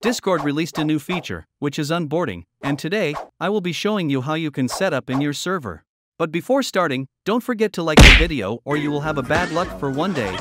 Discord released a new feature, which is onboarding, and today, I will be showing you how you can set up in your server. But before starting, don't forget to like the video or you will have a bad luck for one day.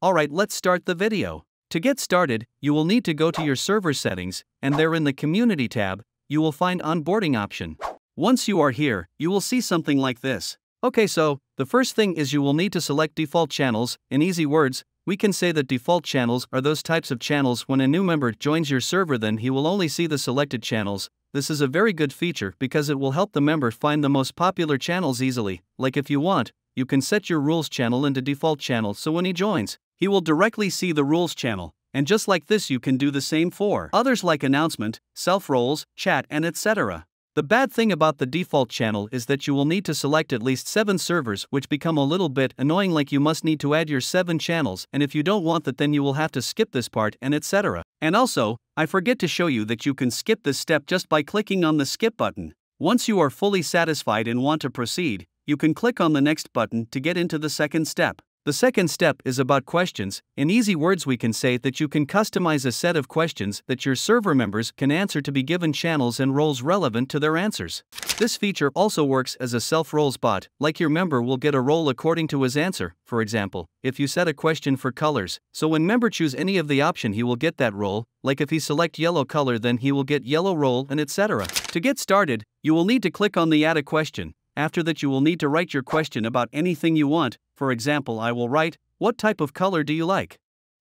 Alright, let's start the video. To get started, you will need to go to your server settings, and there in the Community tab, you will find Onboarding option. Once you are here, you will see something like this. Okay, so, the first thing is you will need to select default channels, in easy words, we can say that default channels are those types of channels when a new member joins your server then he will only see the selected channels. This is a very good feature because it will help the member find the most popular channels easily. Like if you want, you can set your rules channel into default channel so when he joins, he will directly see the rules channel. And just like this you can do the same for others like announcement, self roles, chat and etc. The bad thing about the default channel is that you will need to select at least 7 servers which become a little bit annoying like you must need to add your 7 channels and if you don't want that then you will have to skip this part and etc. And also, I forget to show you that you can skip this step just by clicking on the skip button. Once you are fully satisfied and want to proceed, you can click on the next button to get into the second step. The second step is about questions. In easy words, we can say that you can customize a set of questions that your server members can answer to be given channels and roles relevant to their answers. This feature also works as a self roles bot, like your member will get a role according to his answer. For example, if you set a question for colors, so when member choose any of the option, he will get that role, like if he select yellow color, then he will get yellow role and etc. To get started, you will need to click on the add a question. After that, you will need to write your question about anything you want, for example, I will write, What type of color do you like?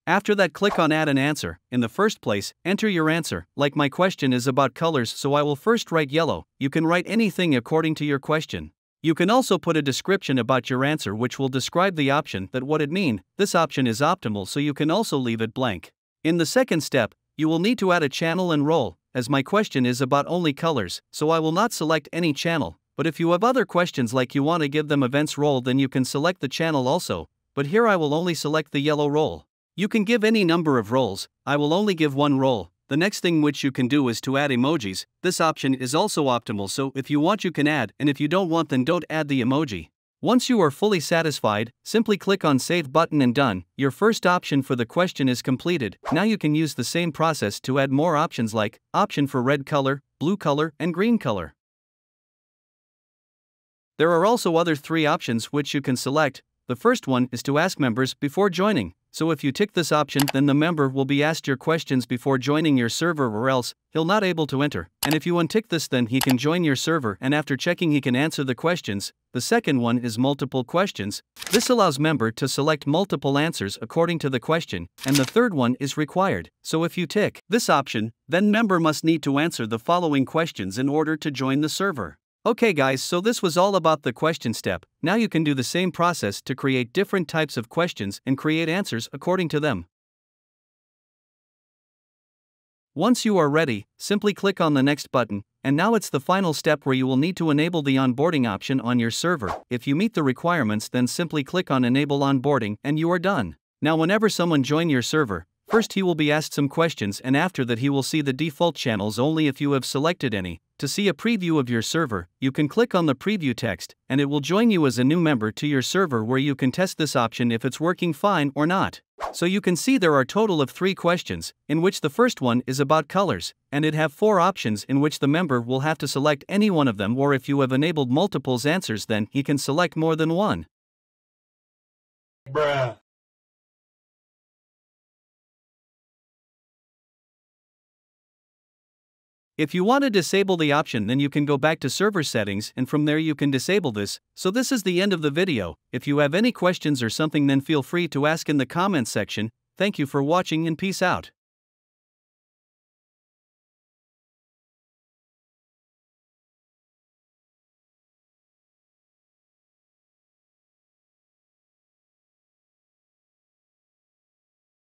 After that, click on Add an answer. In the first place, enter your answer. Like my question is about colors, so I will first write yellow. You can write anything according to your question. You can also put a description about your answer which will describe the option that what it mean. This option is optimal so you can also leave it blank. In the second step, you will need to add a channel and role, as my question is about only colors, so I will not select any channel, but if you have other questions like you want to give them events role then you can select the channel also, but here I will only select the yellow role. You can give any number of roles, I will only give one role. The next thing which you can do is to add emojis, this option is also optimal so if you want you can add and if you don't want then don't add the emoji. Once you are fully satisfied, simply click on Save button and done, your first option for the question is completed. Now you can use the same process to add more options like, option for red color, blue color and green color. There are also other three options which you can select. The first one is to ask members before joining. So if you tick this option, then the member will be asked your questions before joining your server or else he'll not able to enter. And if you untick this then he can join your server and after checking he can answer the questions. The second one is multiple questions. This allows member to select multiple answers according to the question. And the third one is required. So if you tick this option, then member must need to answer the following questions in order to join the server. Okay guys, so this was all about the question step. Now you can do the same process to create different types of questions and create answers according to them. Once you are ready, simply click on the next button, and now it's the final step where you will need to enable the onboarding option on your server. If you meet the requirements then simply click on enable onboarding and you are done. Now whenever someone join your server, First, he will be asked some questions, and after that, he will see the default channels only if you have selected any. To see a preview of your server, you can click on the preview text, and it will join you as a new member to your server where you can test this option if it's working fine or not. So you can see there are total of three questions, in which the first one is about colors, and it have four options in which the member will have to select any one of them or if you have enabled multiples answers then he can select more than one. Bruh. If you want to disable the option then you can go back to server settings and from there you can disable this. So this is the end of the video. If you have any questions or something then feel free to ask in the comments section. Thank you for watching and peace out.